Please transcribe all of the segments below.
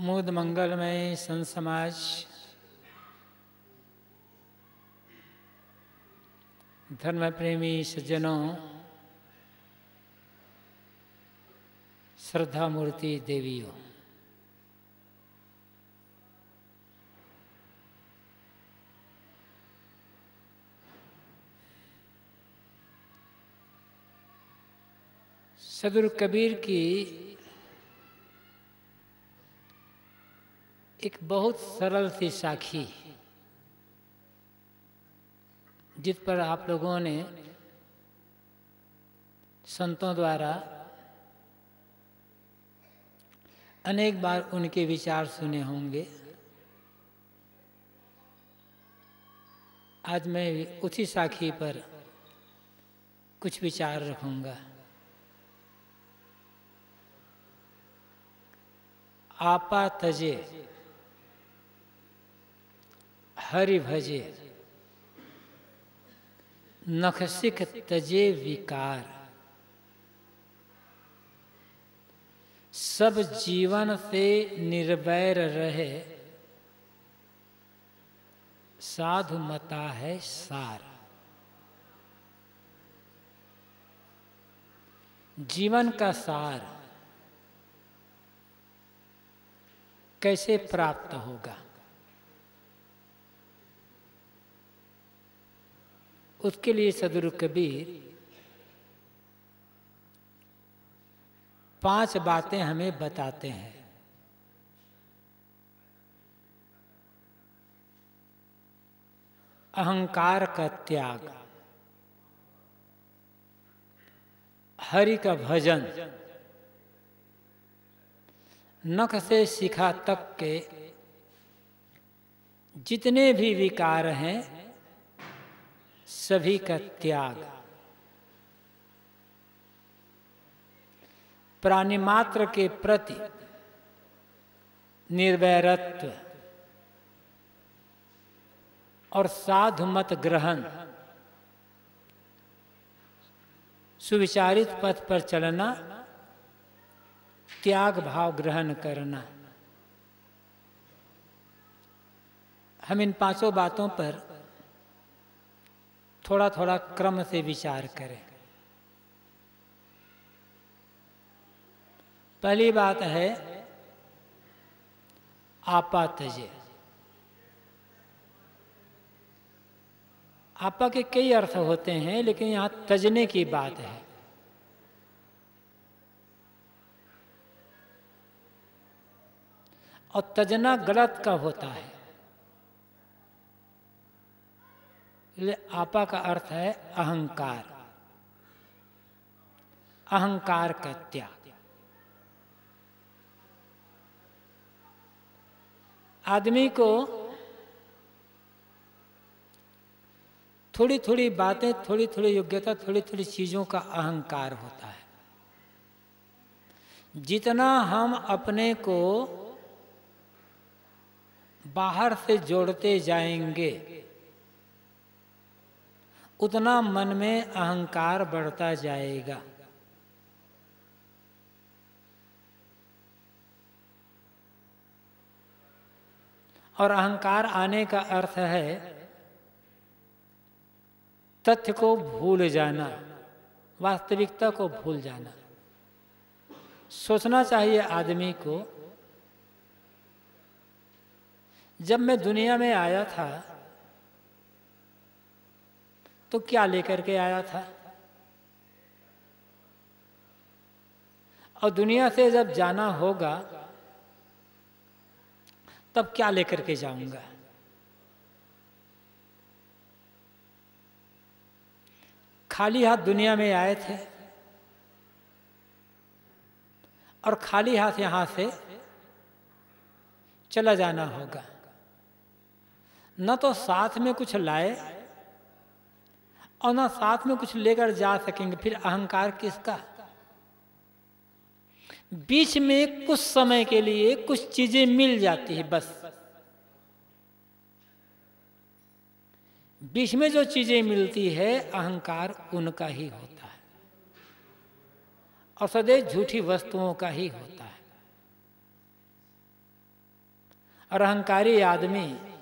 मुद मंगलमय संत समाज। धर्म प्रेमी सज्जनों श्रद्धा मूर्ति देवियों। सदुर कबीर की एक बहुत सरल सी साखी जिस पर आप लोगों ने संतों द्वारा अनेक बार उनके विचार सुने होंगे। आज मैं उसी साखी पर कुछ विचार रखूँगा। आपा तजे हरि भजे। नखसिक तजे विकार। सब जीवन से निर्वैर रहे, साधु मता है सार। जीवन का सार कैसे प्राप्त होगा? उसके लिए सदुर कबीर पाँच बातें हमें बताते हैं। अहंकार का त्याग, हरि का भजन, नख से शिखा तक के जितने भी विकार हैं सभी का त्याग। प्राणी मात्र के प्रति निर्वैरत्व और साधु मत ग्रहण सुविचारित पथ पर चलना, त्याग भाव ग्रहण करना। हम इन पाँचों बातों पर थोड़ा थोड़ा क्रम से विचार करें। पहली बात है आपा तजे आपा के कई अर्थ होते हैं, लेकिन यहाँ तजने की बात है। और तजना गलत का होता है। आपा का अर्थ है अहंकार। अहंकार का त्याग। आदमी को थोड़ी थोड़ी बातें थोड़ी थोड़ी योग्यता थोड़ी थोड़ी चीज़ों का अहंकार होता है। जितना हम अपने को बाहर से जोड़ते जाएँगे उतना मन में अहंकार बढ़ता जाएगा। और अहंकार आने का अर्थ है तथ्य को भूल जाना, वास्तविकता को भूल जाना। सोचना चाहिए आदमी को, जब मैं दुनिया में आया था तो क्या लेकर के आया था? और दुनिया से जब जाना होगा, तब क्या लेकर के जाऊँगा? खाली हाथ दुनिया में आए थे और खाली हाथ यहाँ से चला जाना होगा। न तो साथ में कुछ लाए और ना साथ में कुछ लेकर जा सकेंगे, फिर अहंकार किसका? बीच में कुछ समय के लिए कुछ चीज़ें मिल जाती है, बस। बीच में जो चीज़ें मिलती है, अहंकार उनका ही होता है। और सदैव झूठी वस्तुओं का ही होता है। और अहंकारी आदमी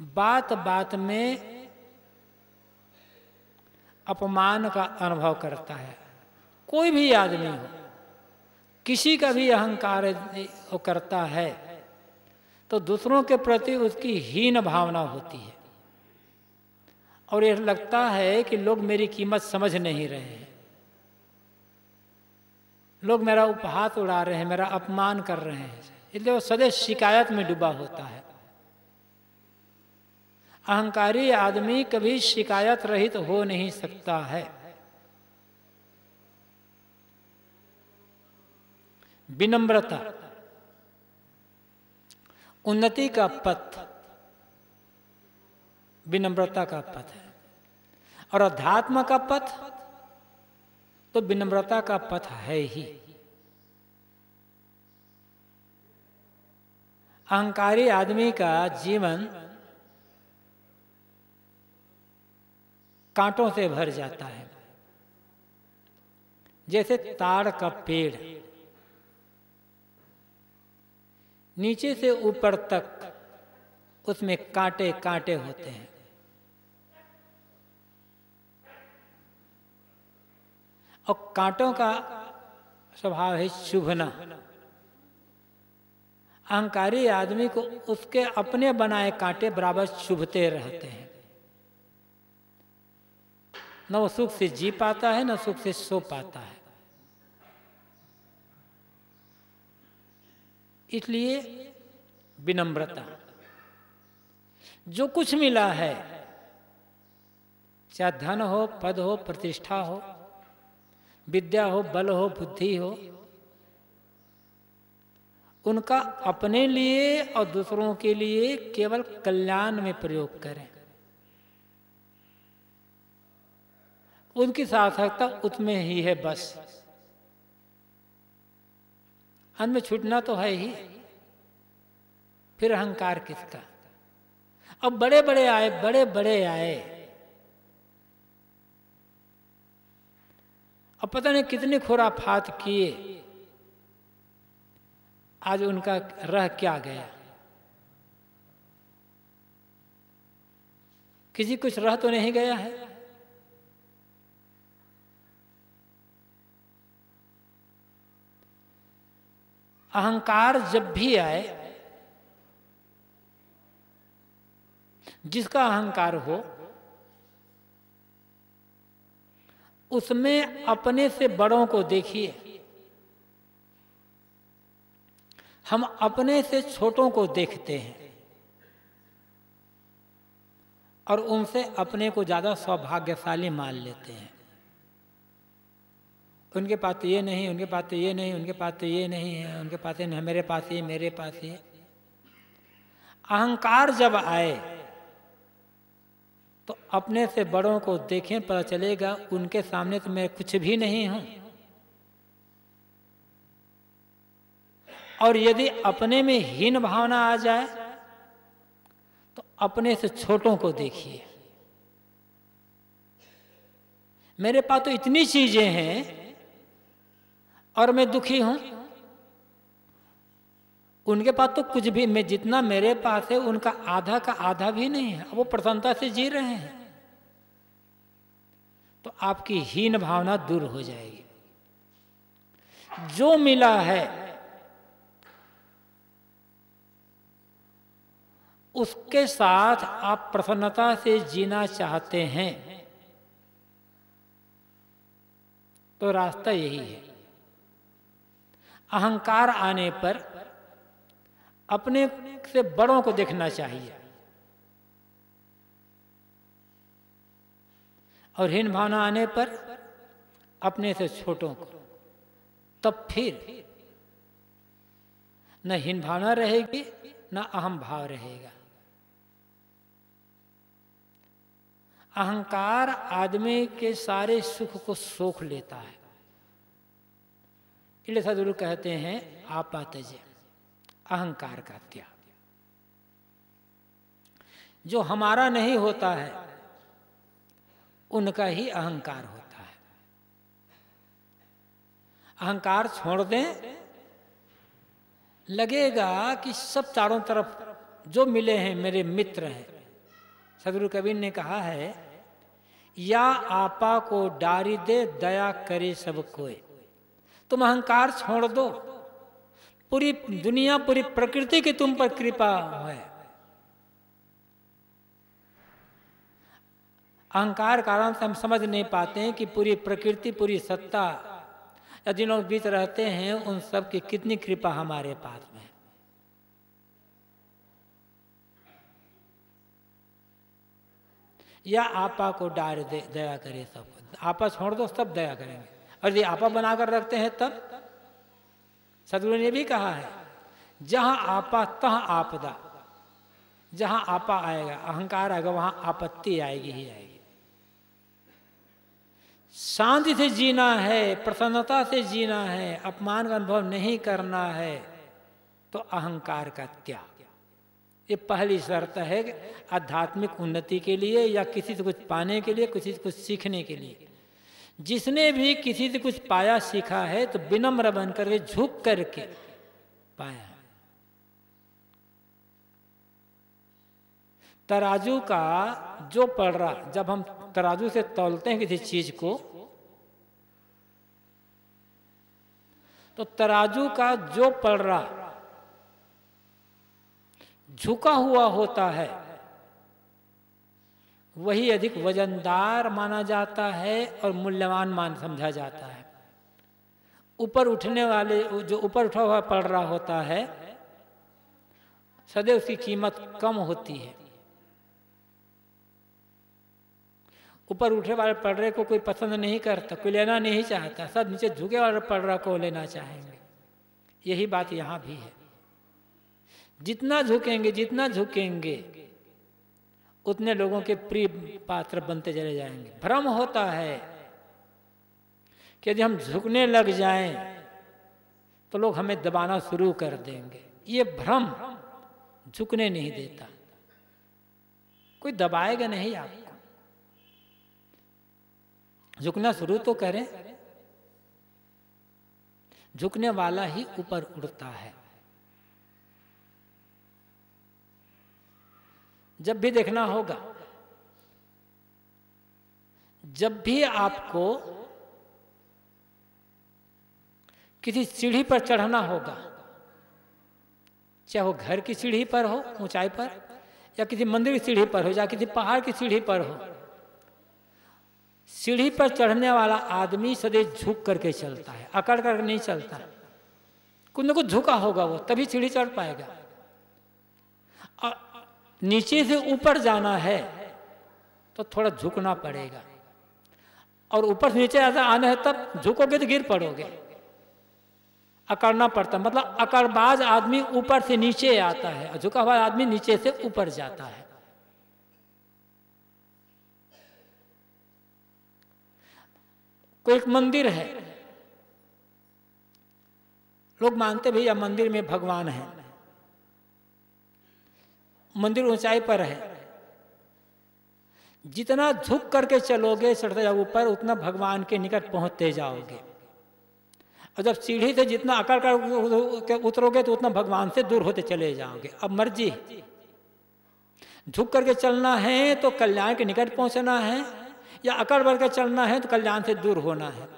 बात बात में अपमान का अनुभव करता है। कोई भी आदमी हो, किसी का भी अहंकार करता है तो दूसरों के प्रति उसकी हीन भावना होती है। और यह लगता है कि लोग मेरी कीमत समझ नहीं रहे हैं। लोग मेरा उपहास उड़ा रहे हैं, मेरा अपमान कर रहे हैं। इसलिए वो सदैव शिकायत में डूबा होता है। अहंकारी आदमी कभी शिकायत रहित हो नहीं सकता है। विनम्रता, उन्नति का पथ, विनम्रता का पथ है। और अध्यात्म का पथ तो विनम्रता का पथ है ही। अहंकारी आदमी का जीवन कांटों से भर जाता है। जैसे ताड़ का पेड़। नीचे से ऊपर तक उसमें कांटे कांटे होते हैं। और कांटों का स्वभाव है शुभना। अहंकारी आदमी को उसके अपने बनाए कांटे बराबर शुभते रहते हैं। न वो सुख से जी पाता है, न सुख से सो पाता है। इसलिए विनम्रता। जो कुछ मिला है, चाहे धन हो, पद हो, प्रतिष्ठा हो, विद्या हो, बल हो, बुद्धि हो, उनका अपने लिए और दूसरों के लिए केवल कल्याण में प्रयोग करें। उनकी सार्थकता उसमें ही है बस। अंत में छूटना तो है ही, फिर अहंकार किसका? अब बड़े बड़े आए बड़े बड़े आए। अब पता नहीं कितने खुराफात किए। आज उनका रह क्या गया? किसी कुछ रह तो नहीं गया है? अहंकार जब भी आए, जिसका अहंकार हो, उसमें अपने से बड़ों को देखिए। हम अपने से छोटों को देखते हैं और उनसे अपने को ज़्यादा सौभाग्यशाली मान लेते हैं। उनके पास तो ये नहीं, उनके पास तो ये नहीं, उनके पास तो ये नहीं है, उनके पास नहीं, मेरे पास ये, मेरे पास ये। अहंकार जब आए तो अपने से बड़ों को देखें, पता चलेगा उनके सामने तो मैं कुछ भी नहीं हूँ। और यदि अपने में हीन भावना आ जाए तो अपने से छोटों को देखिए। मेरे पास तो इतनी चीज़ें हैं और मैं दुखी हूँ। उनके पास तो कुछ भी, मैं जितना मेरे पास है, उनका आधा का आधा भी नहीं है। वो प्रसन्नता से जी रहे हैं। तो आपकी हीन भावना दूर हो जाएगी। जो मिला है, उसके साथ आप प्रसन्नता से जीना चाहते हैं। तो रास्ता यही है। अहंकार आने पर अपने से बड़ों को देखना चाहिए। और हीन भावना आने पर अपने से छोटों को। तब फिर न हीन भावना रहेगी, न अहम भाव रहेगा। अहंकार आदमी के सारे सुख को सोख लेता है। इसलिए सदगुरु कहते हैं आपातज अहंकार का त्याग। जो हमारा नहीं होता है, उनका ही अहंकार होता है। अहंकार छोड़ दें, लगेगा कि सब चारों तरफ़ जो मिले हैं, मेरे मित्र हैं। सदगुरु कबीर ने कहा है, या आपा को डारी दे, दया करे सब कोई। तुम अहंकार छोड़ दो। पूरी दुनिया, पूरी प्रकृति की तुम पर कृपा है। अहंकार कारण से हम समझ नहीं पाते हैं कि पूरी प्रकृति, पूरी सत्ता या जिन लोग बीच रहते हैं, उन सब की कितनी कृपा हमारे पास में या आपा को डार दे, दया करे सब आपा छोड़ दो, सब दया करेंगे। और यदि आपा बनाकर रखते हैं, तब? सदगुरु ने भी कहा है, जहाँ आपा तह आपदा, जहाँ आपा आएगा, अहंकार आएगा, वहाँ आपत्ति आएगी ही आएगी। शांति से जीना है, प्रसन्नता से जीना है, अपमान का अनुभव नहीं करना है तो अहंकार का त्याग। ये पहली शर्त है आध्यात्मिक उन्नति के लिए या किसी से कुछ पाने के लिए, किसी से कुछ सीखने के लिए। जिसने भी किसी से कुछ पाया, सीखा है तो विनम्र बन करके झुक करके पाया तराजू का जो पड़ रहा जब हम तराजू से तोलते हैं किसी चीज़ को तो तराजू का जो पड़ रहा झुका हुआ होता है वही अधिक वजनदार माना जाता है और मूल्यवान मान समझा जाता है। ऊपर उठने वाले, जो ऊपर उठा हुआ पड़ रहा होता है, सदैव उसकी कीमत कम होती है। ऊपर उठे वाले पड़ रहे को कोई पसंद नहीं करता, कोई लेना नहीं चाहता, सब नीचे झुके वाले पड़ रहा को लेना चाहेंगे। यही बात यहाँ भी है। जितना झुकेंगे जितना झुकेंगे उतने लोगों के प्रिय पात्र बनते चले जाएँगे। भ्रम होता है कि यदि हम झुकने लग जाएँ तो लोग हमें दबाना शुरू कर देंगे। ये भ्रम झुकने नहीं देता। कोई दबाएगा नहीं आपको। झुकना शुरू तो करें, झुकने वाला ही ऊपर उड़ता है। जब भी देखना होगा। जब भी आपको किसी सीढ़ी पर चढ़ना होगा, चाहे वो घर की सीढ़ी पर हो, ऊंचाई पर, या किसी मंदिर की सीढ़ी पर हो, या किसी पहाड़ की सीढ़ी पर हो, सीढ़ी पर चढ़ने वाला आदमी सदैव झुक करके चलता है, अकड़ कर नहीं चलता। कुछ न कुछ झुका होगा वो, तभी सीढ़ी चढ़ पाएगा। नीचे से ऊपर जाना है तो थोड़ा झुकना पड़ेगा। और ऊपर से नीचे ऐसा आना है, तब झुकोगे तो गिर पड़ोगे। अकड़ना पड़ता मतलब अकड़बाज आदमी ऊपर से नीचे आता है, और झुका हुआ आदमी नीचे से ऊपर जाता है। कोई एक मंदिर है। लोग मानते भैया, मंदिर में भगवान है। मंदिर ऊंचाई पर है। जितना झुक करके चलोगे चढ़ते जाओ ऊपर, उतना भगवान के निकट पहुँचते जाओगे। और जब सीढ़ी से जितना अकड़ कर उतरोगे तो उतना भगवान से दूर होते चले जाओगे। अब मर्ज़ी झुक करके चलना है तो कल्याण के निकट पहुँचना है, या अकड़ बढ़ कर चलना है तो कल्याण से दूर होना है।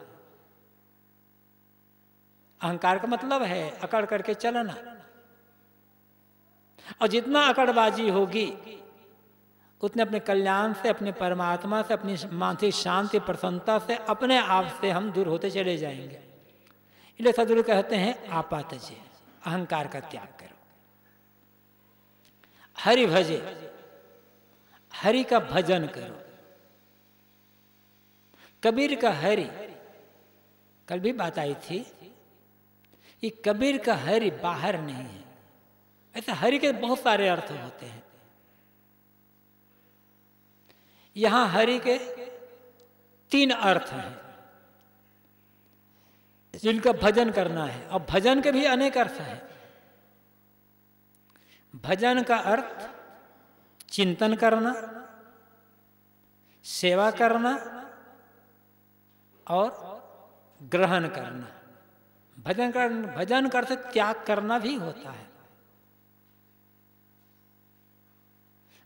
अहंकार का मतलब है अकड़ करके चलना। और जितना अकड़बाजी होगी, उतने अपने कल्याण से, अपने परमात्मा से, अपनी मानसिक शांति, प्रसन्नता से, अपने आप से हम दूर होते चले जाएँगे। इसलिए सदगुरु कहते हैं आपात जे अहंकार का त्याग करो। हरि भजे, हरि का भजन करो। कबीर का हरि, कल भी बात आई थी कि कबीर का हरि बाहर नहीं है। ऐसे हरि के बहुत सारे अर्थ होते हैं। यहाँ हरि के तीन अर्थ हैं, जिनका भजन करना है। और भजन के भी अनेक अर्थ हैं। भजन का अर्थ चिंतन करना, सेवा करना और ग्रहण करना। भजन कर भजन कर से त्याग करना भी होता है।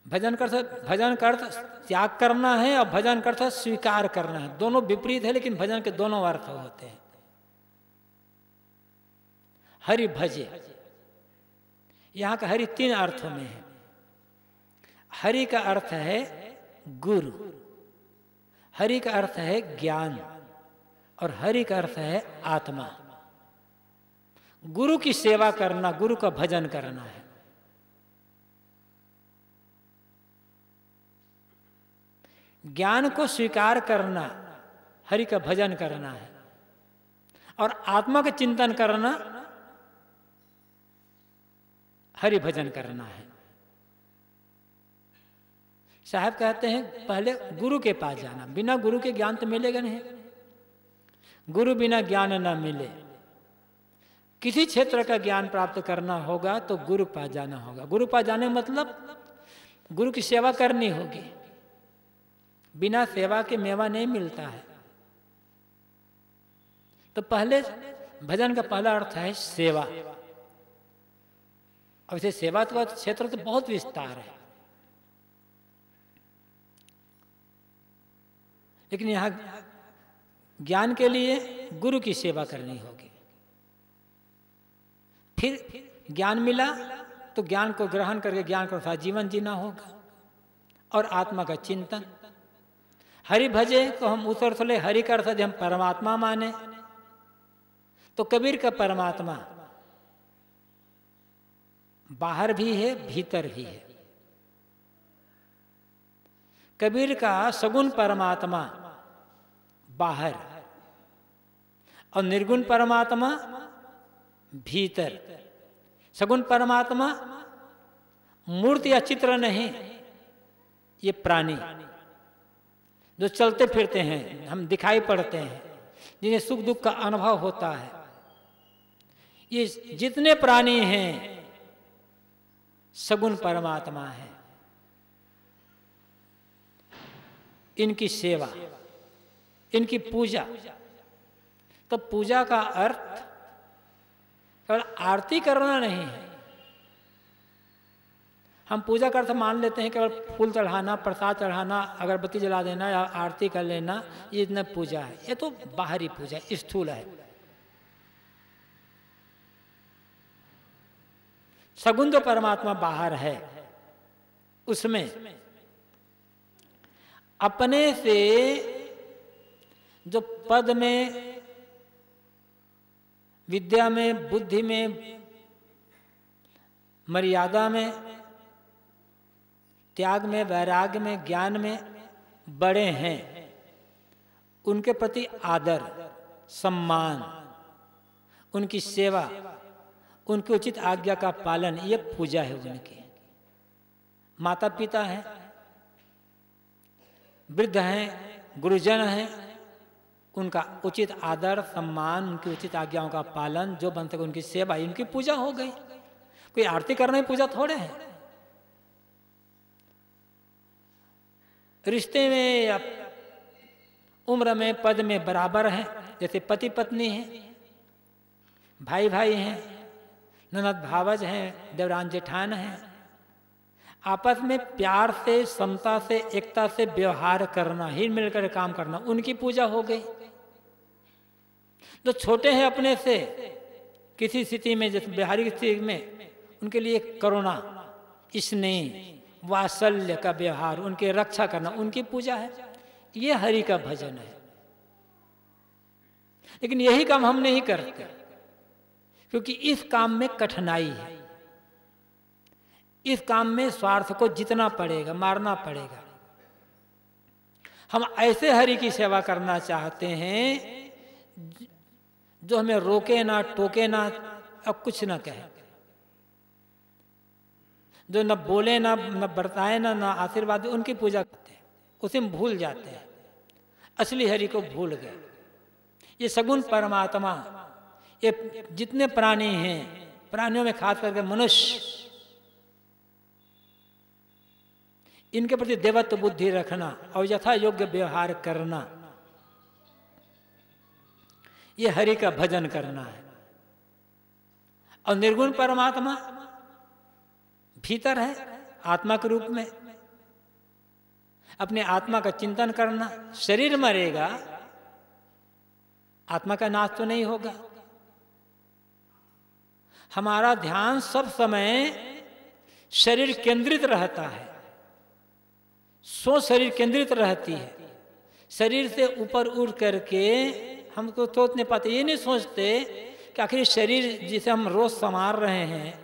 भजन कर भजन कर त्याग करना है और भजन कर स्वीकार करना है। दोनों विपरीत है, लेकिन भजन के दोनों अर्थ होते हैं। हरि भजे। यहाँ का हरि तीन अर्थों में है। हरि का अर्थ है गुरु। हरि का अर्थ है ज्ञान। और हरि का अर्थ है आत्मा। गुरु की सेवा करना, गुरु का भजन करना है। ज्ञान को स्वीकार करना, हरि का भजन करना है। और आत्मा का चिंतन करना, हरि भजन करना है। साहब कहते हैं, पहले गुरु के पास जाना। बिना गुरु के ज्ञान तो मिलेगा नहीं। गुरु बिना ज्ञान न मिले। किसी क्षेत्र का ज्ञान प्राप्त करना होगा तो गुरु पास जाना होगा। गुरु पास जाने मतलब गुरु की सेवा करनी होगी। बिना सेवा के मेवा नहीं मिलता है। तो पहले भजन का पहला अर्थ है सेवा। अब इसे सेवा तो क्षेत्र तो बहुत विस्तार है। लेकिन यहाँ ज्ञान के लिए गुरु की सेवा करनी होगी। फिर ज्ञान मिला तो ज्ञान को ग्रहण करके ज्ञान के अनुसार जीवन जीना होगा और आत्मा का चिंतन हरि भजे को हम उस अर्थ ले, हरि का अर्थ हम परमात्मा माने। तो कबीर का परमात्मा बाहर भी है, भीतर भी है। कबीर का सगुण परमात्मा बाहर और निर्गुण परमात्मा भीतर। सगुण परमात्मा मूर्ति या चित्र नहीं, ये प्राणी। जो चलते फिरते हैं, हम दिखाई पड़ते हैं, जिन्हें सुख दुख का अनुभव होता है। ये जितने प्राणी हैं, सगुण परमात्मा है। इनकी सेवा, इनकी पूजा। तो पूजा का अर्थ केवल आरती करना नहीं है हम पूजा कर तो मान लेते हैं केवल फूल चढ़ाना, प्रसाद चढ़ाना, अगरबत्ती जला देना या आरती कर लेना, ये इतना पूजा है। ये तो बाहरी पूजा है, स्थूल है। सगुन जो परमात्मा बाहर है, उसमें अपने से जो पद में, विद्या में, बुद्धि में, मर्यादा में त्याग में वैराग्य में, ज्ञान में बड़े हैं। उनके प्रति आदर, सम्मान, उनकी सेवा, उनकी उचित आज्ञा का पालन, ये पूजा है उनकी। माता पिता हैं, वृद्ध हैं, गुरुजन हैं, उनका उचित आदर, सम्मान, उनकी उचित आज्ञाओं का पालन, जो बन सके उनकी सेवा उनकी पूजा हो गई। कोई आरती करना ही पूजा थोड़े है? रिश्ते में या उम्र में, पद में बराबर हैं, जैसे पति पत्नी हैं, भाई भाई हैं, ननद भावज हैं, देवरान जेठान हैं। आपस में प्यार से, समता से, एकता से व्यवहार करना हिल मिलकर काम करना, उनकी पूजा हो गई। जो छोटे हैं अपने से, किसी स्थिति में, जैसे बिहारी स्थिति में, उनके लिए करुणा स्नेह वात्सल्य का व्यवहार, उनके रक्षा करना, उनकी पूजा है। ये हरि का भजन है। लेकिन यही काम हम नहीं करते, क्योंकि इस काम में कठिनाई है। इस काम में स्वार्थ को जितना पड़ेगा, मारना पड़ेगा। हम ऐसे हरि की सेवा करना चाहते हैं, जो हमें रोके ना, टोके ना, अब कुछ ना कहे। जो न बोले, ना, न बरताए, ना ना आशीर्वाद उनकी पूजा करते हैं। उसे भूल जाते हैं। असली हरि को भूल गए। ये सगुण परमात्मा, ये जितने प्राणी हैं, प्राणियों में खास करके मनुष्य, इनके प्रति देवत्व बुद्धि रखना और यथा योग्य व्यवहार करना, ये हरि का भजन करना है। और निर्गुण परमात्मा भीतर है, आत्मा के रूप में। अपने आत्मा का चिंतन करना शरीर मरेगा, आत्मा का नाश तो नहीं होगा। हमारा ध्यान सब समय शरीर केंद्रित रहता है। सो शरीर केंद्रित रहती है। शरीर से ऊपर उड़ करके हमको सोच नहीं पाते ये नहीं सोचते कि आखिर शरीर जिसे हम रोज संवार रहे हैं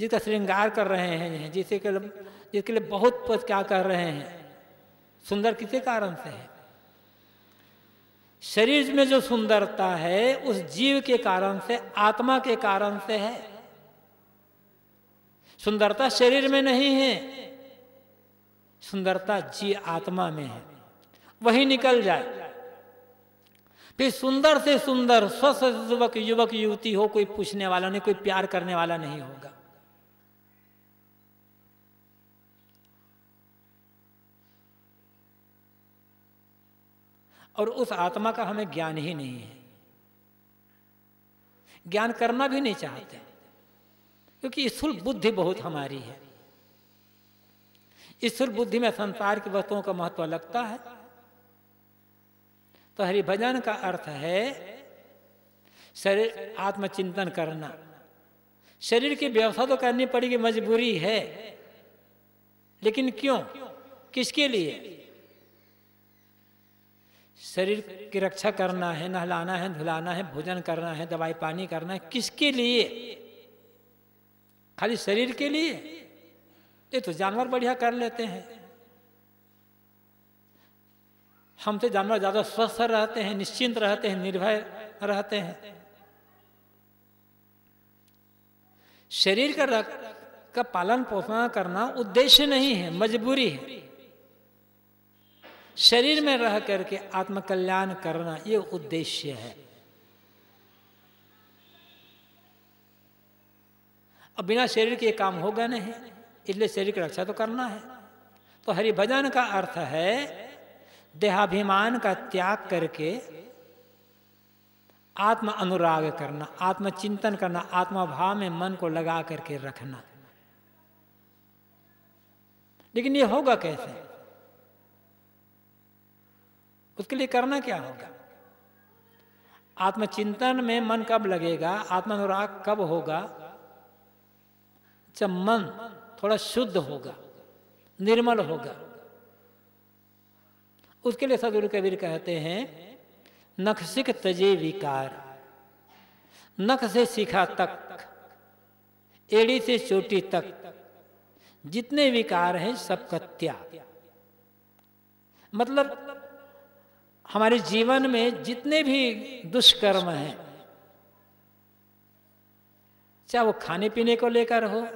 जिसका श्रृंगार कर रहे हैं जिसे के लिए जिसके लिए बहुत क्या कर रहे हैं। सुंदर किसी कारण से है? शरीर में जो सुंदरता है, उस जीव के कारण से, आत्मा के कारण से है। सुंदरता शरीर में नहीं है, सुंदरता जी आत्मा में है। वही निकल जाए। फिर सुंदर से सुंदर, स्वस्थ युवक युवक, युवती हो, कोई पूछने वाला नहीं, कोई प्यार करने वाला नहीं होगा। और उस आत्मा का हमें ज्ञान ही नहीं है। ज्ञान करना भी नहीं चाहते, क्योंकि स्थूल बुद्धि बहुत हमारी है। स्थूल बुद्धि में संसार की वस्तुओं का महत्व लगता है। तो हरिभजन का अर्थ है शरीर, आत्मचिंतन करना। शरीर की व्यवस्था तो करनी पड़ेगी, मजबूरी है। लेकिन क्यों? किसके लिए? शरीर की रक्षा करना है, नहलाना है, धुलाना है, भोजन करना है, दवाई पानी करना है, किसके लिए? खाली शरीर के लिए? ये तो जानवर बढ़िया कर लेते हैं। हम तो जानवर ज़्यादा स्वस्थ रहते हैं, निश्चिंत रहते हैं, निर्भय रहते हैं। शरीर का का पालन पोषण करना उद्देश्य नहीं है, मजबूरी है। शरीर में रह करके आत्मकल्याण करना ये उद्देश्य है। अब बिना शरीर के काम होगा नहीं, इसलिए शरीर की रक्षा तो करना है। तो हरिभजन का अर्थ है, देहाभिमान का त्याग करके आत्म अनुराग करना आत्मचिंतन करना आत्मा भाव में मन को लगा करके रखना। लेकिन ये होगा कैसे? उसके लिए करना क्या होगा? आत्मचिंतन में मन कब लगेगा? आत्मानुराग कब होगा? जब मन थोड़ा शुद्ध होगा, निर्मल होगा। उसके लिए सदगुरु कबीर कहते हैं नख सिख तजे विकार, नख से शिखा तक, एड़ी से चोटी तक, जितने विकार हैं सबका त्याग। मतलब हमारे जीवन में जितने भी दुष्कर्म हैं, चाहे वो खाने पीने को लेकर हो,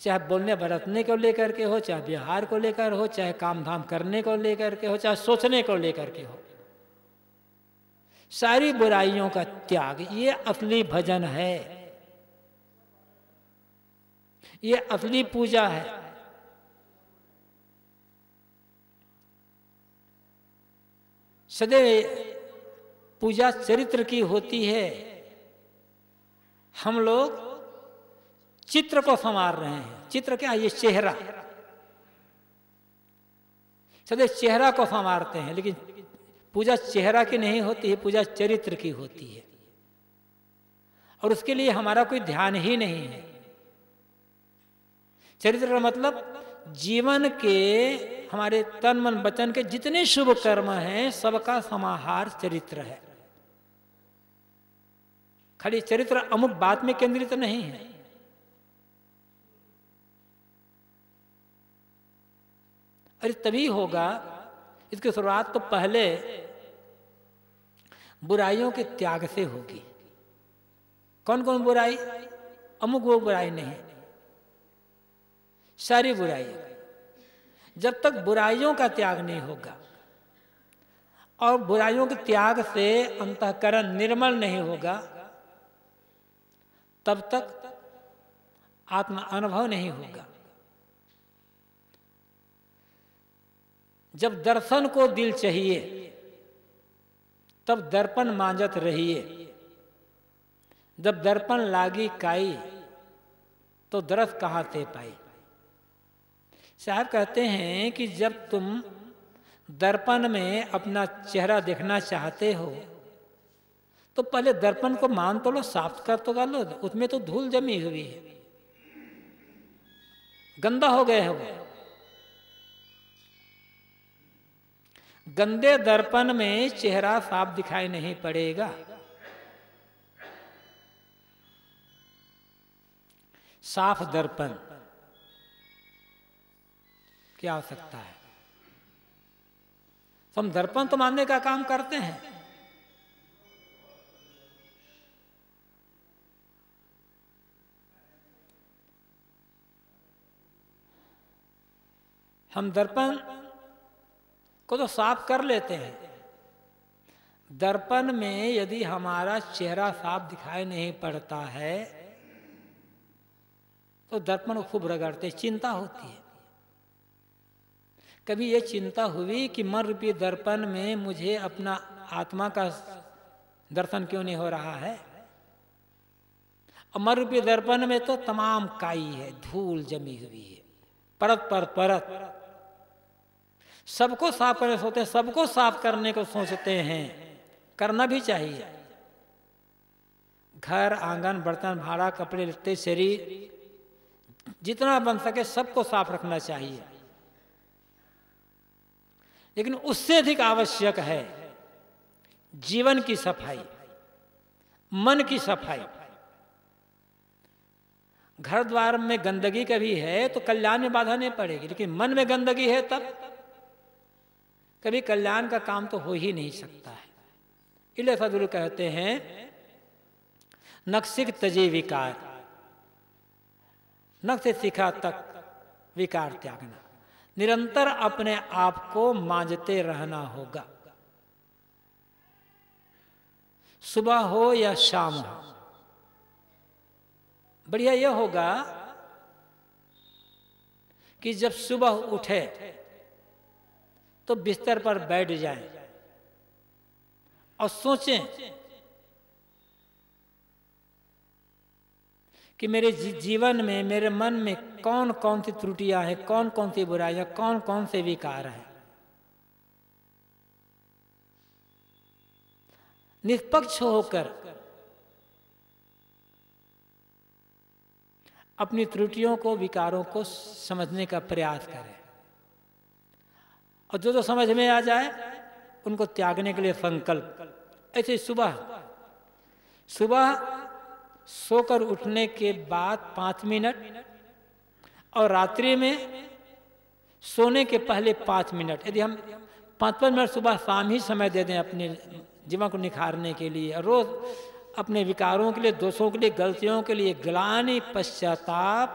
चाहे बोलने बरतने को लेकर के हो, चाहे व्यवहार को लेकर हो, चाहे काम धाम करने को लेकर के हो, चाहे सोचने को लेकर के हो, सारी बुराइयों का त्याग, ये असली भजन है। ये असली पूजा है। सदैव पूजा चरित्र की होती है। हम लोग चित्र को संवार रहे हैं। चित्र क्या? ये चेहरा। सदैव चेहरा को संवारते हैं, लेकिन पूजा चेहरा की नहीं होती है, पूजा चरित्र की होती है। और उसके लिए हमारा कोई ध्यान ही नहीं है। चरित्र मतलब जीवन के हमारे तन मन वचन के जितने शुभ कर्म हैं, सबका समाहार चरित्र है। खाली चरित्र अमुक बात में केंद्रित नहीं है। अरे तभी होगा, इसकी शुरुआत तो पहले बुराइयों के त्याग से होगी। कौन कौन बुराई? अमुक वो बुराई नहीं। सारी बुराई जब तक बुराइयों का त्याग नहीं होगा। और बुराइयों के त्याग से अंतकरण निर्मल नहीं होगा, तब तक आत्मा अनुभव नहीं होगा। जब दर्शन को दिल चाहिए, तब दर्पण मांजत रहिए। जब दर्पण लागी काई तो दरस कहाँ से पाई? साहब कहते हैं कि जब तुम दर्पण में अपना चेहरा देखना चाहते हो तो पहले दर्पण को मान तो लो, साफ़ कर तो लो उसमें तो धूल जमी हुई है। गंदा हो गए है। वो गंदे दर्पण में चेहरा साफ़ दिखाई नहीं पड़ेगा। साफ़ दर्पण। क्या हो सकता है? तो हम दर्पण तो मानने का काम करते हैं। हम दर्पण को तो साफ़ कर लेते हैं। दर्पण में यदि हमारा चेहरा साफ़ दिखाई नहीं पड़ता है तो दर्पण को खूब रगड़ते, चिंता होती है। कभी ये चिंता हुई कि मन रूपी दर्पण में मुझे अपना आत्मा का दर्शन क्यों नहीं हो रहा है? मन रूपी दर्पण में तो तमाम काई है, धूल जमी हुई है, परत पर परत। सबको साफ़ करने सोचते हैं, सबको साफ़ करने को सोचते हैं, करना भी चाहिए। घर, आँगन, बर्तन, भाड़ा, कपड़े लत्ते शरीर, जितना बन सके सबको साफ़ रखना चाहिए। लेकिन उससे अधिक आवश्यक है जीवन की सफ़ाई, मन की सफ़ाई। घर द्वार में गंदगी कभी है तो कल्याण में बाधा नहीं पड़ेगी, लेकिन मन में गंदगी है तब कभी कल्याण का काम तो हो ही नहीं सकता है। इले सदुल कहते हैं, नक्सिक तजे विकार नक से सिखा तक विकार त्यागना। निरंतर अपने आप को मांझते रहना होगा। सुबह हो या शाम हो, बढ़िया यह होगा कि जब सुबह उठे तो बिस्तर पर बैठ जाएँ और सोचें कि मेरे जीवन में, मेरे मन में कौन कौन सी त्रुटियाँ हैं कौन कौन सी बुराइयाँ कौन कौन से विकार हैं? निष्पक्ष होकर अपनी त्रुटियों को, विकारों को समझने का प्रयास करें। और जो जो समझ में आ जाए, उनको त्यागने के लिए संकल्प। ऐसे सुबह सुबह सोकर उठने के बाद पाँच मिनट और रात्रि में सोने के पहले पाँच मिनट। यदि हम पाँच पाँच मिनट सुबह शाम ही समय दे दें अपने जीवन को निखारने के लिए रोज अपने विकारों के लिए, दोषों के लिए, गलतियों के लिए, ग्लानी पश्चाताप,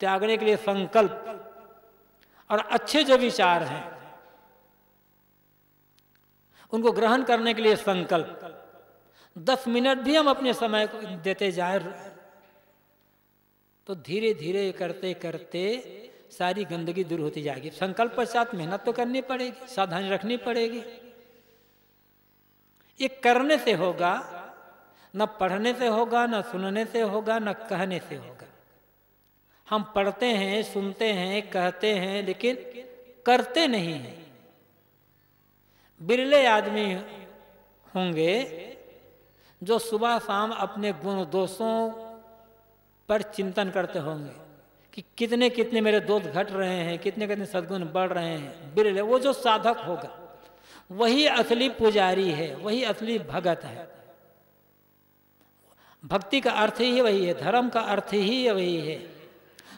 त्यागने के लिए संकल्प, और अच्छे जो विचार हैं, उनको ग्रहण करने के लिए संकल्प। दस मिनट भी हम अपने समय को देते जाए। तो धीरे धीरे करते करते सारी गंदगी दूर होती जाएगी। संकल्प पश्चात मेहनत तो करनी पड़ेगी, सावधानी रखनी पड़ेगी। ये करने से होगा, न पढ़ने से होगा, न सुनने से होगा, न कहने से होगा। हम पढ़ते हैं, सुनते हैं, कहते हैं, लेकिन करते नहीं हैं। बिरले आदमी होंगे जो सुबह शाम अपने गुण दोषों पर चिंतन करते होंगे कि कितने कितने मेरे दोष घट रहे हैं, कितने कितने सदगुण बढ़ रहे हैं, बिरले, वो जो साधक होगा, वही असली पुजारी है, वही असली भगत है। भक्ति का अर्थ ही वही है, धर्म का अर्थ ही वही है।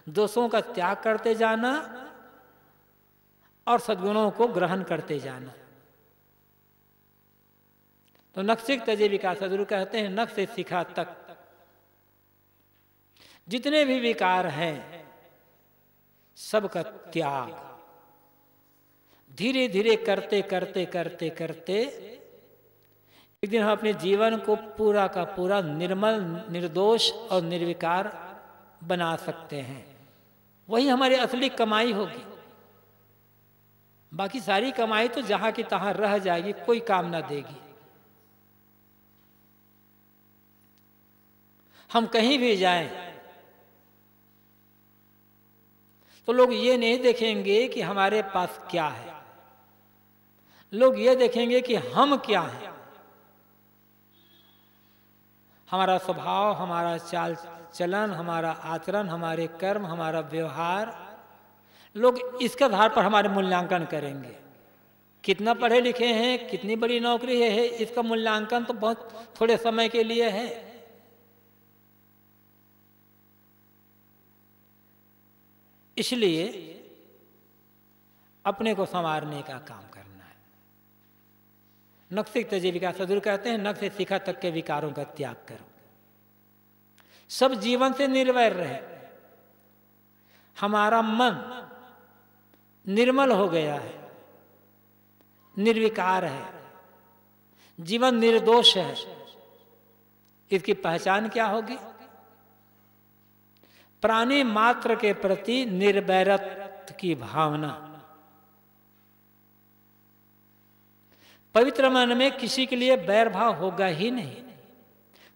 दोषों का त्याग करते जाना और सद्गुणों को ग्रहण करते जाना। तो नक्सिक तजे सदगुरु कहते हैं नक्श से सिखा तक। जितने भी विकार हैं, सबका त्याग। धीरे धीरे करते करते करते करते, एक दिन हम अपने जीवन को पूरा का पूरा निर्मल, निर्दोष और निर्विकार बना सकते हैं। वही हमारी असली कमाई होगी। बाकी सारी कमाई तो जहाँ की तहां रह जाएगी, कोई काम ना देगी। हम कहीं भी जाएँ। तो लोग ये नहीं देखेंगे कि हमारे पास क्या है। लोग ये देखेंगे कि हम क्या हैं। हमारा स्वभाव, हमारा चाल चलन, हमारा आचरण, हमारे कर्म, हमारा व्यवहार, लोग इसके आधार पर हमारे मूल्यांकन करेंगे। कितना पढ़े लिखे हैं, कितनी बड़ी नौकरी है, इसका मूल्यांकन तो बहुत थोड़े समय के लिए है। इसलिए अपने को संवारने का काम करना है। नक्सिक तजे विकार सदुर कहते हैं, नक्श शिखा तक के विकारों का त्याग करो। सब जीवन से निर्वैर रहे। हमारा मन निर्मल हो गया है, निर्विकार है। जीवन निर्दोष है। इसकी पहचान क्या होगी? प्राणी मात्र के प्रति निर्वैरत की भावना। पवित्र मन में किसी के लिए बैर भाव होगा ही नहीं।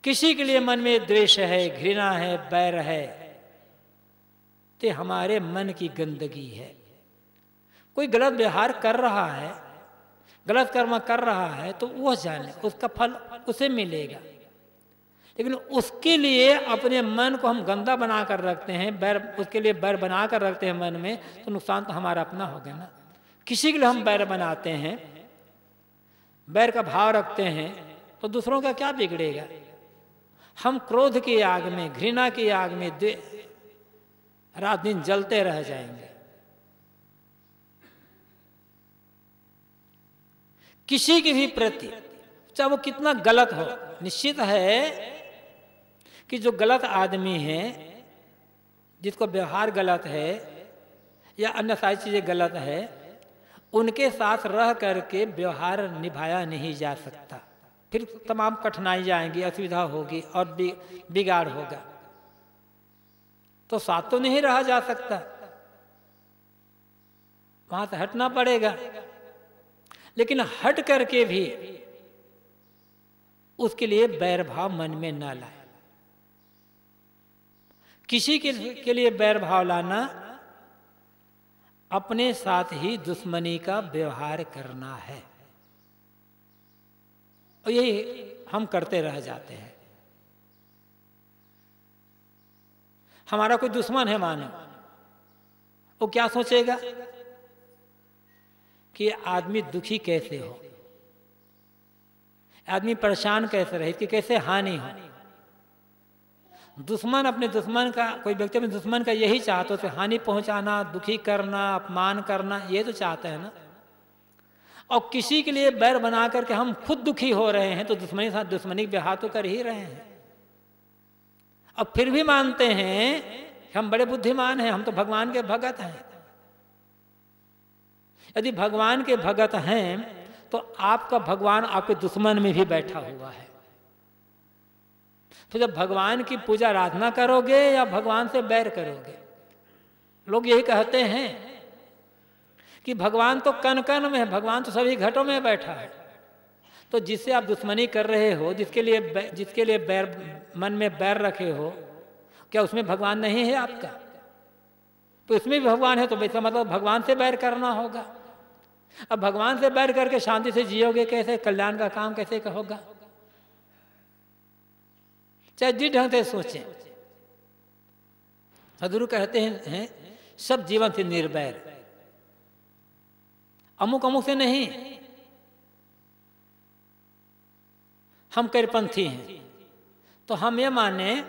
किसी के लिए मन में द्वेष है, घृणा है, बैर है, ते हमारे मन की गंदगी है। कोई गलत व्यवहार कर रहा है, गलत कर्म कर रहा है तो वह जाने, उसका फल उसे मिलेगा। लेकिन उसके लिए अपने मन को हम गंदा बना कर रखते हैं, बैर, उसके लिए बैर बना कर रखते हैं मन में तो नुकसान तो हमारा अपना हो गया ना। किसी के लिए हम बैर बनाते हैं, बैर का भाव रखते हैं तो दूसरों का क्या बिगड़ेगा? हम क्रोध की आग में, घृणा की आग में रात दिन जलते रह जाएँगे। किसी के भी प्रति, चाहे वो कितना गलत हो, निश्चित है कि जो गलत आदमी है, जिसको व्यवहार गलत है या अन्य सारी चीज़ें गलत है, उनके साथ रह करके व्यवहार निभाया नहीं जा सकता। फिर तमाम कठिनाई आएँगी असुविधा होगी और बिगाड़ होगा। तो साथ तो नहीं रहा जा सकता। वहाँ से हटना पड़ेगा। लेकिन हट करके भी उसके लिए बैर भाव मन में न लाए। किसी के, के लिए बैर भाव लाना अपने साथ ही दुश्मनी का व्यवहार करना है। और यही हम करते रह जाते हैं। हमारा कोई दुश्मन है मानो वो क्या सोचेगा? कि आदमी दुखी कैसे हो? आदमी परेशान कैसे रहे? इसकी कैसे हानि हो? दुश्मन अपने दुश्मन का, कोई व्यक्ति अपने दुश्मन का यही चाहते हो हानि पहुंचाना, दुखी करना, अपमान करना, ये तो चाहते हैं ना? और किसी के लिए बैर बना करके हम खुद दुखी हो रहे हैं तो दुश्मनी साथ दुश्मनी व्यवहार तो कर ही रहे हैं। और फिर भी मानते हैं कि हम बड़े बुद्धिमान हैं, हम तो भगवान के भगत हैं। यदि भगवान के भगत हैं तो आपका भगवान आपके दुश्मन में भी बैठा हुआ है। तो जब भगवान की पूजा आराधना करोगे या भगवान से बैर करोगे? लोग यही कहते हैं कि भगवान तो कन कन में है, भगवान तो सभी घटों में बैठा है। तो जिससे आप दुश्मनी कर रहे हो, जिसके लिए जिसके लिए बैर, मन में बैर रखे हो, क्या उसमें भगवान नहीं है आपका? तो इसमें भी भगवान है तो वैसा मतलब भगवान से बैर करना होगा। अब भगवान से बैर करके शांति से जियोगे कैसे? कल्याण का काम कैसे होगा चाहे जिस ढंग से सोचें। सदुरु कहते हैं, हैं सब जीवन से निर्भय। अमुक अमुक से नहीं। हम कैरपंथी हैं। तो हम ये माने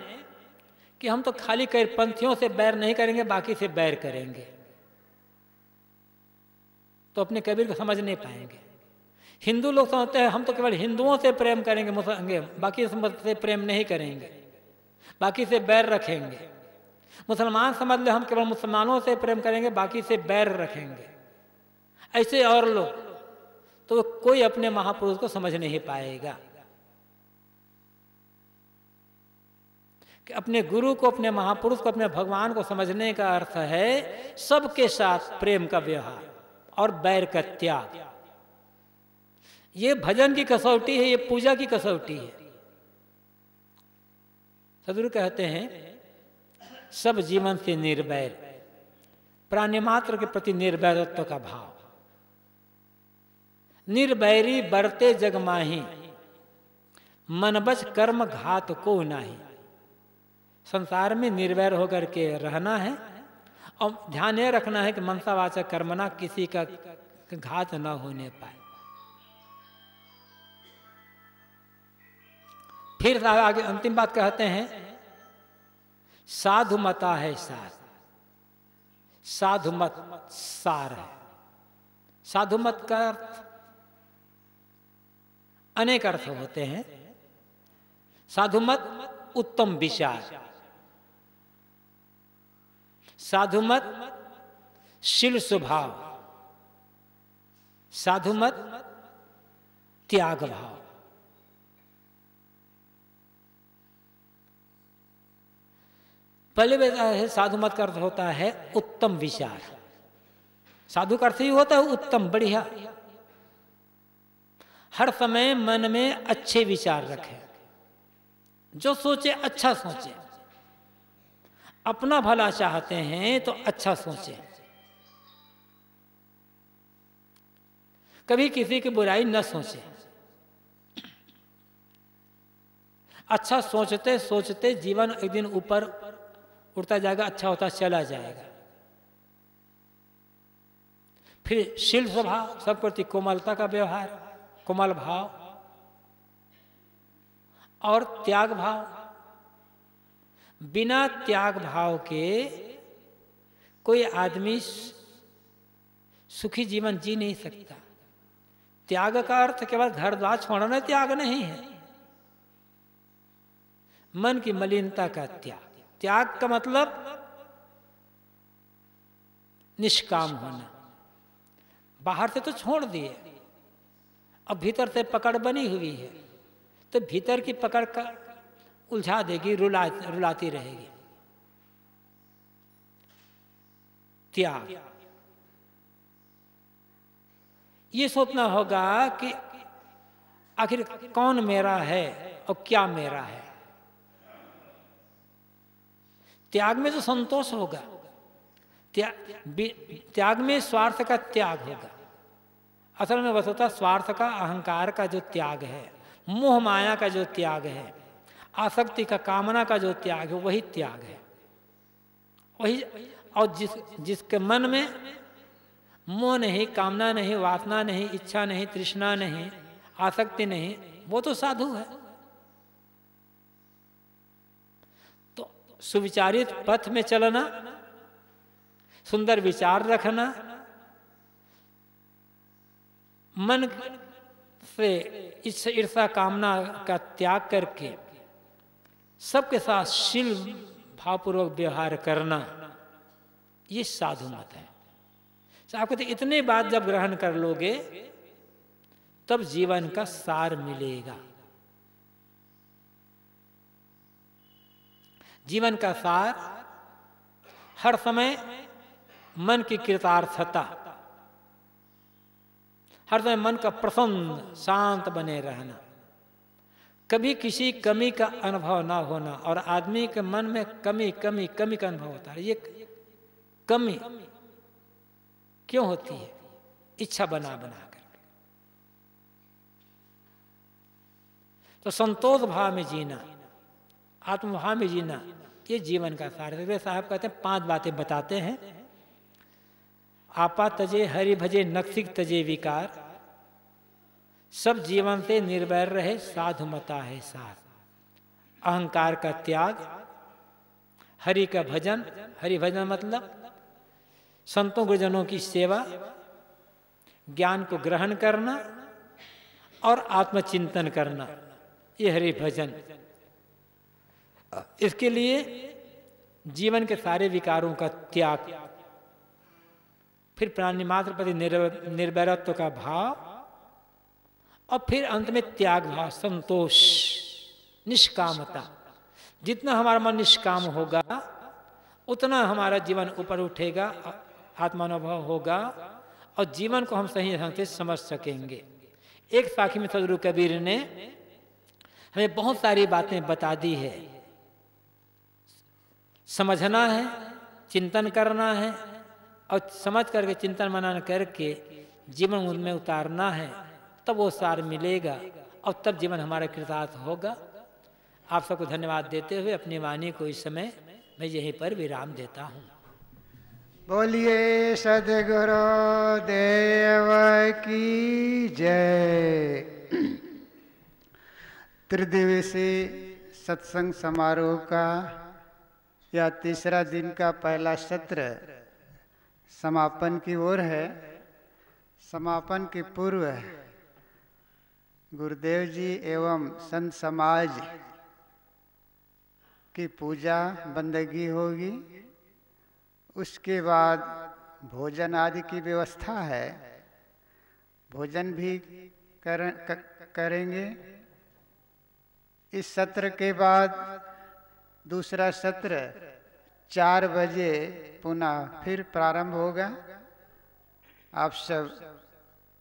कि हम तो खाली कैरपंथियों से बैर नहीं करेंगे बाकी से बैर करेंगे। तो अपने कबीर को समझ नहीं पाएँगे। हिंदू लोग समझते हैं, हम तो केवल हिंदुओं से प्रेम करेंगे, मुसलमान, बाकी से प्रेम नहीं करेंगे, बाकी से बैर रखेंगे। मुसलमान समझ ले, हम केवल मुसलमानों से प्रेम करेंगे, बाकी से बैर रखेंगे। ऐसे और लोग तो कोई अपने महापुरुष को समझ नहीं पाएगा कि अपने गुरु को, अपने महापुरुष को, अपने भगवान को समझने का अर्थ है, सबके साथ प्रेम का व्यवहार और बैर का त्याग। ये भजन की कसौटी है, ये पूजा की कसौटी है। सदगुरु कहते हैं, सब जीवन से निर्वैर, प्राणी मात्र के प्रति निर्वैरत्व का भाव। निर्वैरी बरते जगमाही मनबच कर्म घात को नाही। संसार में निर्वैर होकर के रहना है, और ध्यान यह रखना है कि मनसा मनसावाचक कर्मना किसी का घात न होने पाए। फिर आगे अंतिम बात कहते हैं, साधु मता है सार। साधु मत सार है। साधु मत का अर्थ, अनेक अर्थ होते हैं। साधु मत उत्तम विचार। साधु मत शील स्वभाव। साधु मत त्याग भाव। पहले है, साधु मत का अर्थ होता है उत्तम विचार। साधु का अर्थ ही होता है, उत्तम, बढ़िया। हर समय मन में अच्छे विचार रखे। जो सोचे अच्छा सोचे। अपना भला चाहते हैं तो अच्छा सोचे। कभी किसी की बुराई न सोचे। अच्छा सोचते सोचते जीवन एक दिन ऊपर उड़ता जाएगा अच्छा होता चला जाएगा। फिर शिल्प स्वभाव, सब प्रति कोमलता का व्यवहार, कोमल भाव और त्याग भाव। बिना त्याग भाव के कोई आदमी सुखी जीवन जी नहीं सकता। त्याग का अर्थ केवल घर द्वार छोड़ना, त्याग नहीं है। मन की मलिनता का त्याग। त्याग का मतलब निष्काम होना। बाहर से तो छोड़ दिए। अब भीतर से पकड़ बनी हुई है। तो भीतर की पकड़ का उलझा देगी, रुला, रुलाती रहेगी। त्याग। ये सोचना होगा कि आखिर कौन मेरा है और क्या मेरा है? त्याग में तो संतोष होगा। त्या, त्याग में स्वार्थ का त्याग होगा। असल में वस्तुता स्वार्थ का अहंकार का जो त्याग है मोह माया का जो त्याग है आसक्ति का कामना का जो त्याग है वही त्याग है। वही और जिस जिसके मन में मोह नहीं कामना नहीं वासना नहीं इच्छा नहीं तृष्णा नहीं आसक्ति नहीं वो तो साधु है तो सुविचारित पथ में चलना, सुंदर विचार रखना, मन से इस ईर्षा कामना का त्याग करके सबके साथ शील भावपूर्वक व्यवहार करना, ये साधु मत है। तो आप कहते इतने बात जब ग्रहण कर लोगे, तब जीवन का सार मिलेगा। जीवन का सार, हर समय मन की कृतार्थता। हर समय मन का प्रसन्न, शांत बने रहना। कभी किसी कमी का अनुभव ना होना और आदमी के मन में कमी कमी कमी का अनुभव होता है। ये कमी क्यों होती है? इच्छा बना बना कर। तो संतोष भाव में जीना, आत्मभाव में जीना ये जीवन का सार है। साहब कहते हैं, पाँच बातें बताते हैं। आपा तजे, हरि भजे, नक्सिक तजे विकार। सब जीवन से निर्भर रहे साधुमता है सार। अहंकार का त्याग, हरि का भजन। हरि भजन मतलब संतों गुरुजनों की सेवा, ज्ञान को ग्रहण करना और आत्मचिंतन करना। ये हरि भजन। इसके लिए जीवन के सारे विकारों का त्याग, फिर प्राणी मात्र प्रति निर्भरत्व का भाव, और फिर अंत में त्याग भाव, संतोष, निष्कामता। जितना हमारा मन निष्काम होगा, उतना हमारा जीवन ऊपर उठेगा, आत्मानुभव होगा, और जीवन को हम सही ढंग से समझ सकेंगे। एक साखी में सदगुरु कबीर ने हमें बहुत सारी बातें बता दी है। समझना है, चिंतन करना है और समझ करके चिंतन मनन करके जीवन उनमें उतारना है, तब वो सार मिलेगा और तब जीवन हमारा कृतार्थ होगा। आप सबको धन्यवाद देते हुए अपनी वाणी को इस समय मैं यहीं पर विराम देता हूँ। बोलिए सदगुरु देव की जय। त्रिदिवसीय सत्संग समारोह का यह तीसरा दिन का पहला सत्र समापन की ओर है। समापन के पूर्व गुरुदेव जी एवं संत समाज की पूजा बंदगी होगी। उसके बाद भोजन आदि की व्यवस्था है। भोजन भी कर, करेंगे। इस सत्र के बाद दूसरा सत्र चार बजे पुनः फिर प्रारंभ होगा। आप सब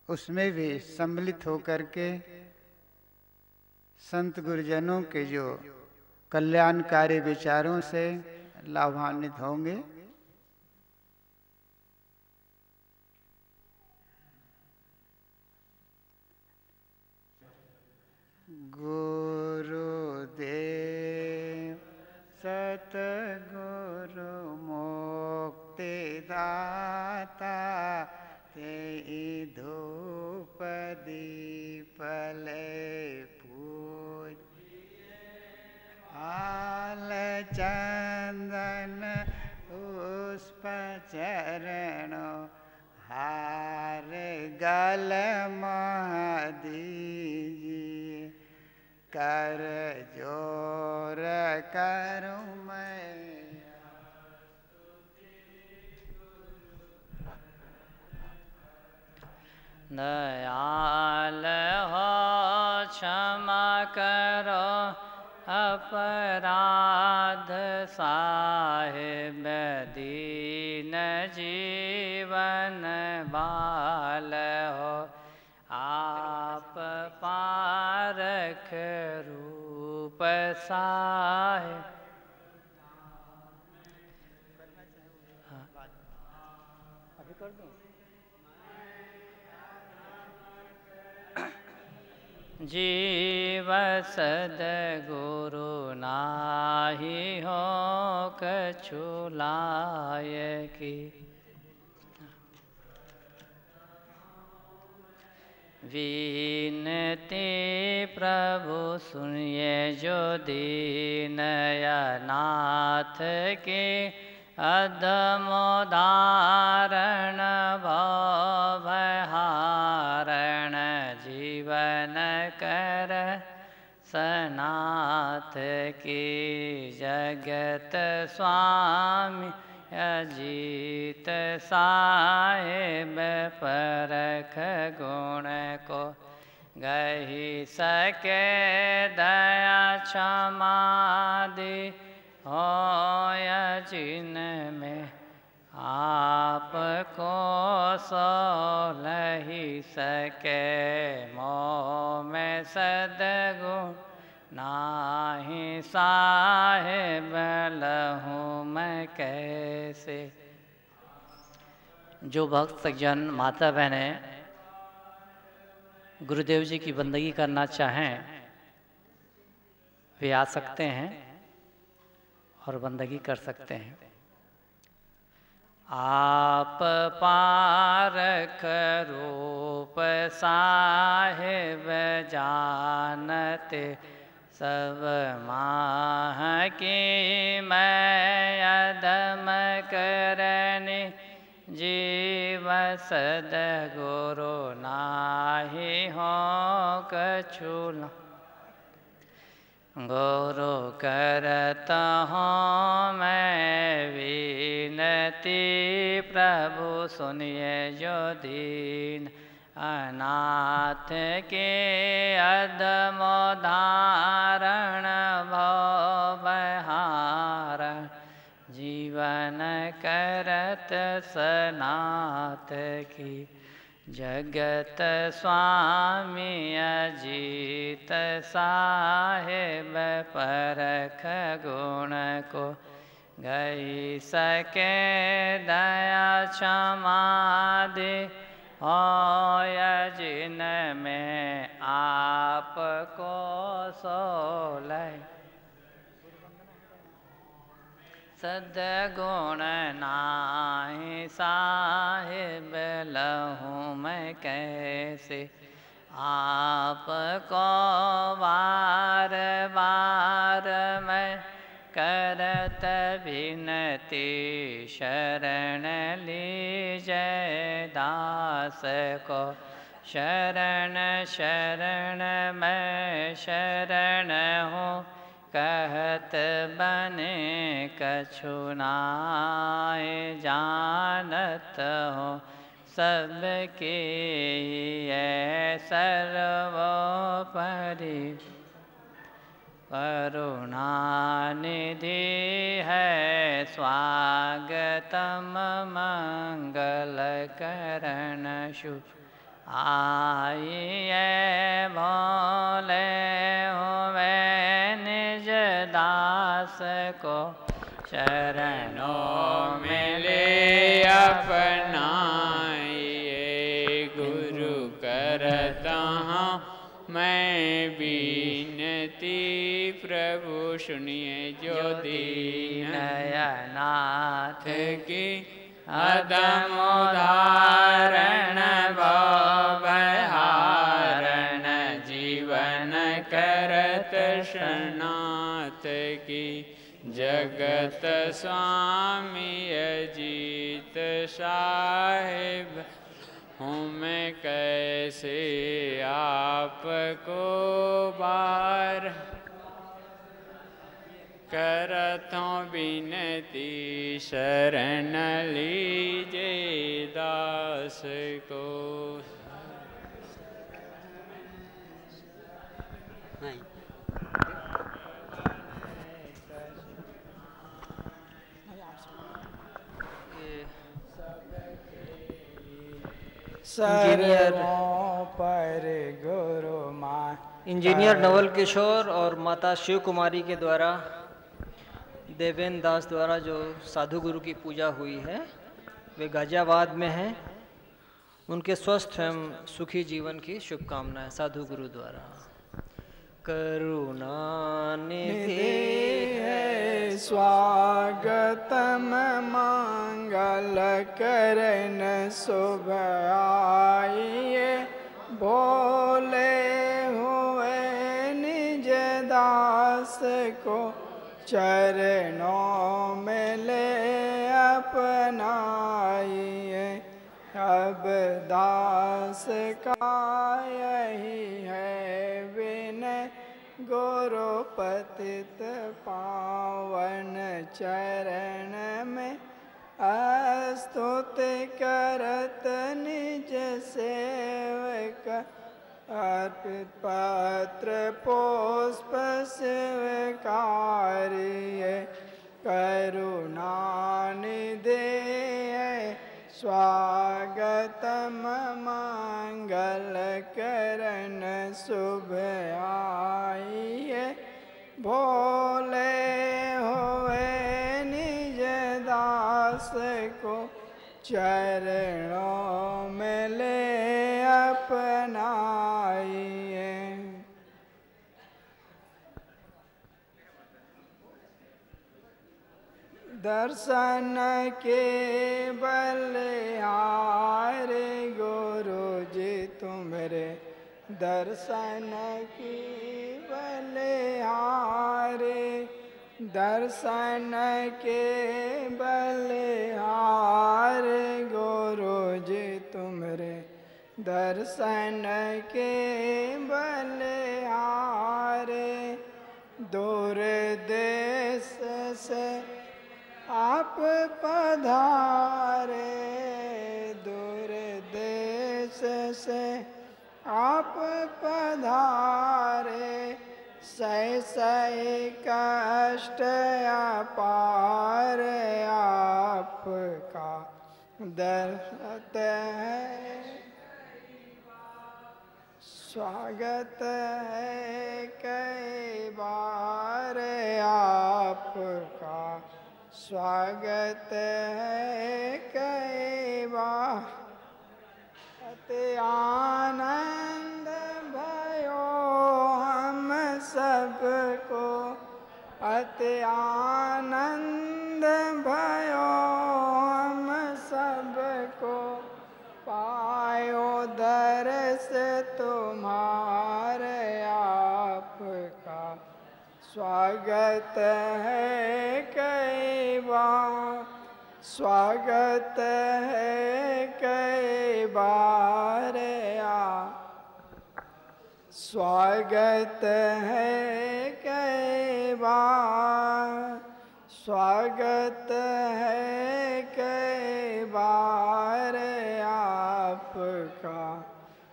उसमें भी सम्मिलित होकर के संत गुरुजनों के जो कल्याणकारी विचारों से लाभान्वित होंगे। गुरुदेव सतगुरु मुक्तिदाता ते धूप दीपले पूज आल चंदन पुष्प चरण हार गल महादीजिए कर ज़ोर करूँ मैं? दयाल हो क्षमा करो अपराध साहेब दीन जीवन बाल रूप साहेब जीव सद गुरु नाही हो कछु लायकी। वीनते प्रभु, सुनिए जो दीन नाथ के अधमोदारण भहारण जीवन कर सनाथ की जगत स्वामी अजीत साहेब परख गुण को गही सके, दया क्षमादि हो जिन में आपको सो लही सके। मोह में सदगुण नाही साहेब लहूँ मैं कैसे? जो भक्त सज्जन माता बहनें, गुरुदेव जी की बंदगी करना चाहें, वे आ सकते हैं और बंदगी कर सकते हैं। आप पारख रूप साहेब जानते सब माह की मैं अदम करने जीव सद गुरु नाही हो कछुल गुरु करत हूँ मैं विनती, प्रभु सुनिए जो दीन। अनाथ के अदमोदारण भवहार। जीवन करत सनाथ की जगत स्वामी अजीत साहेब परख गुण को गई सके दया क्षमादि होय जिन में आपको सोलय सदगुण नाही साहिब, लहूँ मैं कैसे आपको बार बार मैं करत विनती शरण लीजय दास को। शरण शरण, मैं शरण हूँ, कहत बने कछुनाए जानत हो। सबके ये सर्वोपरि करुणानिधि है स्वागतम मंगल करण शुभ आइए भोले हुए निज दास को चरणों में अपनाइए। गुरु करता हूँ मैं बीनती प्रभु सुनिए जो दीन नयनाथ की अदम उदाहरण भवहारण जीवन करत शरणाथ की जगत स्वामी अजीत साहिब हूँ मैं कैसे आपको बार करतों बिनती शरण लीजे दास को। पर गुरु मान इंजीनियर नवल किशोर और माता शिव कुमारी के द्वारा देवेंद्र दास द्वारा जो साधु गुरु की पूजा हुई है, वे गाजियाबाद में हैं। उनके स्वस्थ एवं सुखी जीवन की शुभकामनाएँ साधु गुरु द्वारा। करुणा निधि है, स्वागतम मंगल करण शुभ आइए बोले हुए निज दास को चरणों में ले अपनाइए। अब दास का यही है विनय। गुरु पतित पावन चरण में अस्तुति करत निज सेवक। अर्पित पत्र पुष्प स्वीकार्य करुणानिधे मंगल करण शुभ आइए भोले हुए निज दास को चरणों में ले अपनाइए दर्शन के बलिहारे गुरु जी, तुम्हारे दर्शन की बलिहारे दर्शन के बलिहारे गुरु जी, तुम्हारे दर्शन के बलिहारे दूर देश से आप पधारे दूर देश से, आप पधारे सही सही कष्ट अपार आपका दर्शत है। स्वागत है कई बार आपका। स्वागत है बार अति आनंद भयो हम सबको। अति आनंद भयो हम सबको। पायो दर्श तुम्हारे आपका। स्वागत है बार स्वागत है कई बार आ। स्वागत है कई बार। स्वागत है कई बार आपका।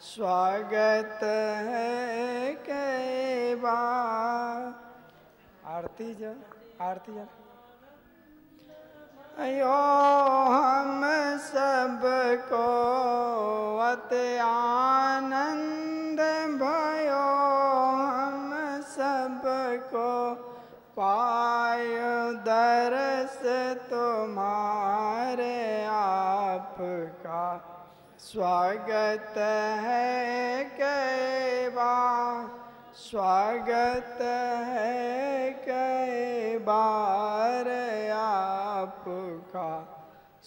स्वागत है कई बार। आरती जा आरती जा अयो हम सबको अति आनंद भयो। हम सबको पायो दरस तुम्हारे आपका। स्वागत है बार स्वागत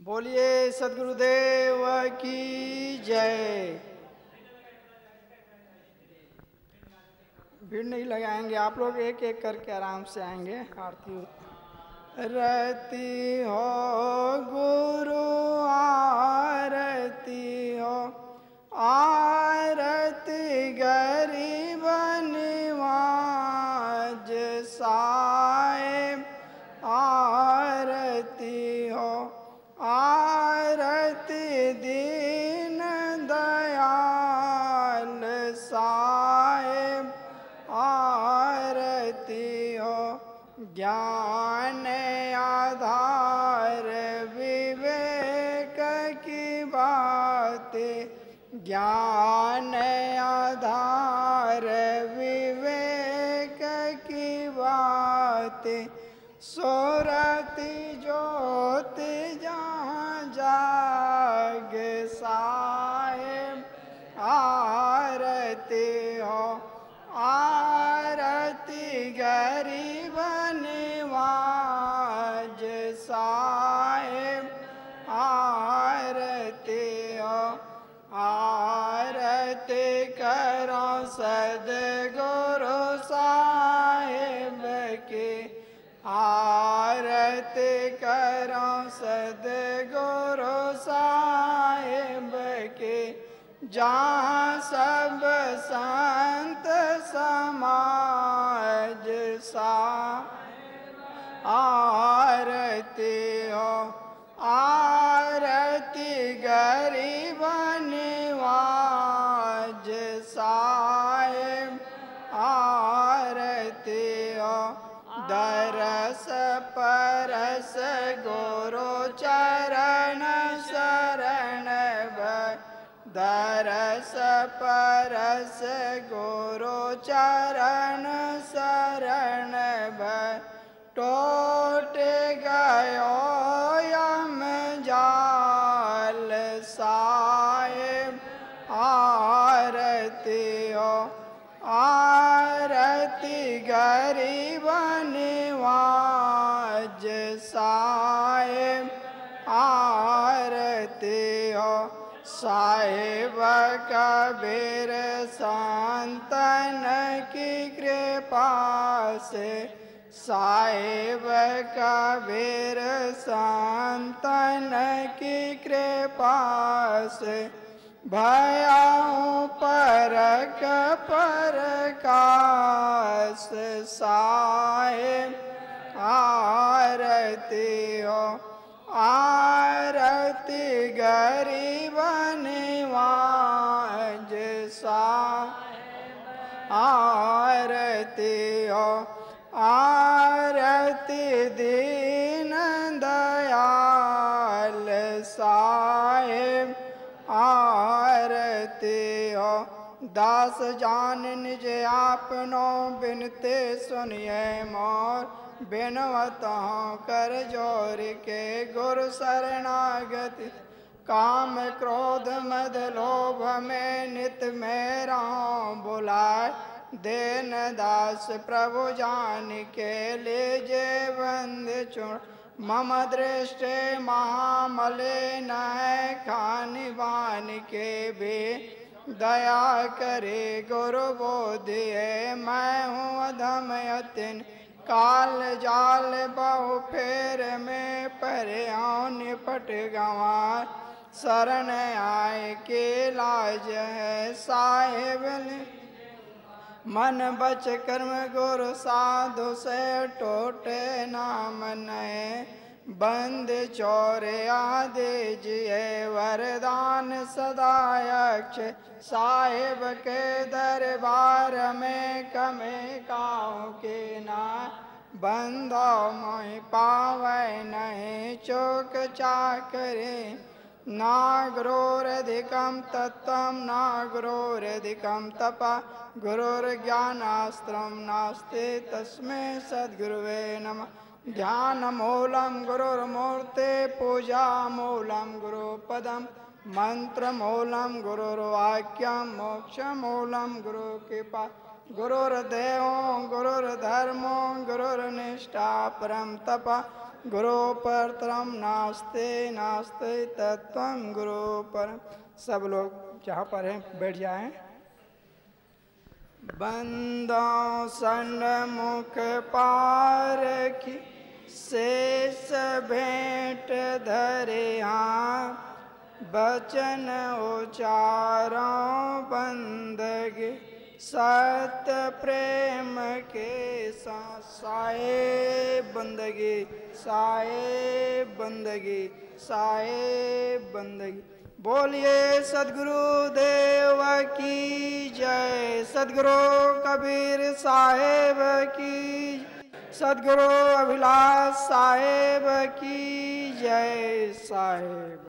बोलिए सदगुरुदेव की जय। भीड़ नहीं लगाएँगे आप लोग एक एक करके आराम से आएँगे। आरती रहती हो गुरु आरती हो आरती गरीब परस गुरुचरण गोरोचरण कबीर संतन की कृपा से साहेब कबीर संतन की कृपा से भयाऊँ परक परकाश साहेब आरती हो। आरती हो आरती दीन दयाल साहेब। आरती हो दास जान निज आपनो बिनते सुनिए मोर। बिनवत कर ज़ोर के गुरु शरणागति। काम क्रोध मद लोभ में नित मेरा बुलाए। देन दास प्रभु जान के ले जे बंद चुण मम दृष्टि महामले न खान बान के भी। दया करे गुरु बोधिए मैं हूँ अधम यतिन। काल जाल बहु फेर में पर निपट गंवा शरण आए के लाज है साहेब ने। मन बच कर्म गुरु साधु से टोटे नाम नए। बंद चौरे आदिजिए वरदान सदायक्ष साहेब के दरबार में कमे काऊ के ना। बंदो मोहि पावे नहीं चोक चाकरे। नागरोरधिकं तत्त्वं तपः, गुरुर्ज्ञानास्त्रं नास्ति, तस्मै सद्गुरुवे नमः। ध्यानमूलं गुरुर्मूर्ते, पूजामूलं गुरुपदं मन्त्रमूलं गुरुर्वाक्यं, मोक्षमूलं गुरुकृपा। गुरुर्देवो, गुरुर्धर्मो गुरुर्निष्ठा परं तपः गुरु परतरम नास्ते नास्ते तत्वम गुरु परम सब लोग जहाँ पर हैं, बैठ जाएँ। बंदों सन्मुख पार की, शेष भेंट धरे हाँ। बचन उचारों बंदगी सत्य प्रेम के साए बंदगी साए बंदगी साए बंदगी। बोलिए सदगुरु देव की जय। सदगुरु कबीर साहेब की सदगुरु अभिलाष साहेब की जय साहेब।